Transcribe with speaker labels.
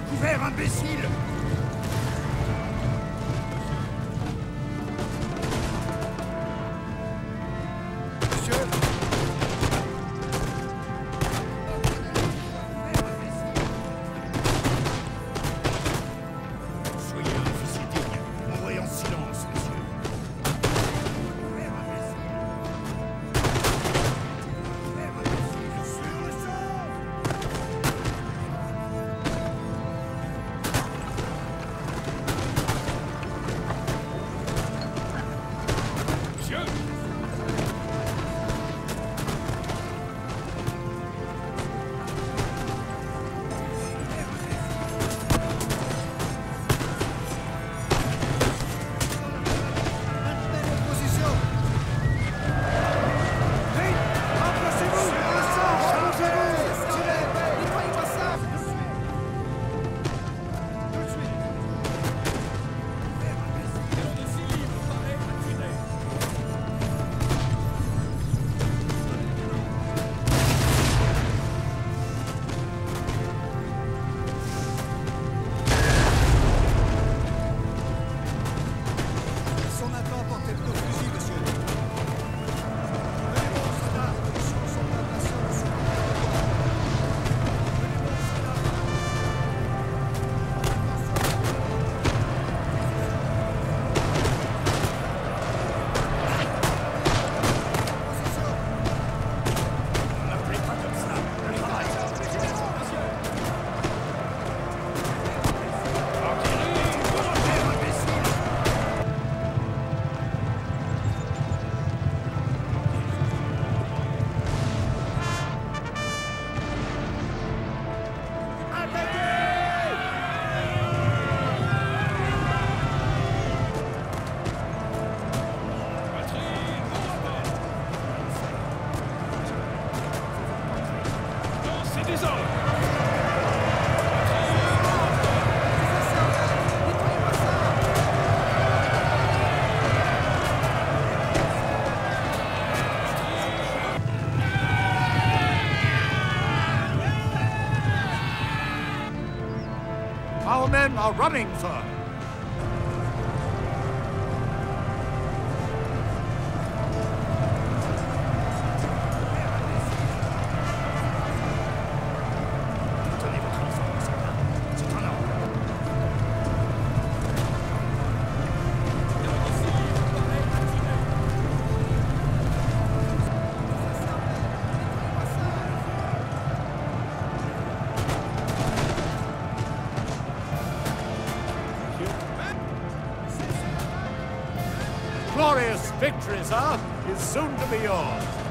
Speaker 1: couvert, imbécile. men are running for. victories are, is soon to be yours.